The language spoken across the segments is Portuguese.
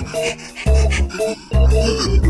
Oh, my God.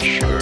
sure.